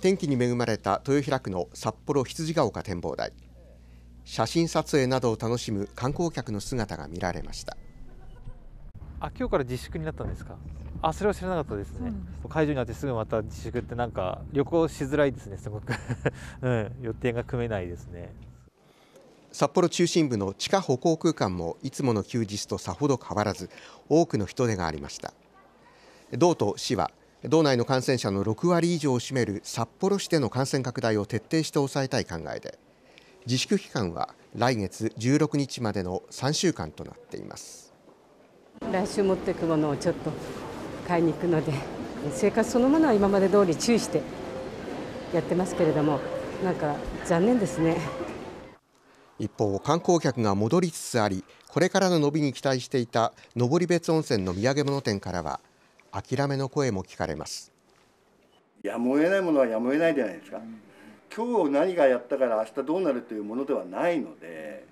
天気に恵まれた豊平区の札幌羊ヶ丘展望台。写真撮影などを楽しむ観光客の姿が見られました。あ今日から自粛になったんですか？あそれは知らなかったですね。解除になってすぐまた自粛ってなんか旅行しづらいですねすごく、うん、予定が組めないですね。札幌中心部の地下歩行空間もいつもの休日とさほど変わらず多くの人出がありました。道と市は道内の感染者の6割以上を占める札幌市での感染拡大を徹底して抑えたい考えで自粛期間は来月16日までの3週間となっています。来週持っていくものをちょっと買いに行くので生活そのものは今まで通り注意してやってますけれどもなんか残念ですね。一方観光客が戻りつつありこれからの伸びに期待していた登別温泉の土産物店からは諦めの声も聞かれます。やむを得ないものはやむを得ないじゃないですか、今日何がやったから明日どうなるというものではないので